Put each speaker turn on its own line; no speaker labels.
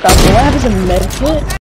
Crap, do I have is a med kit.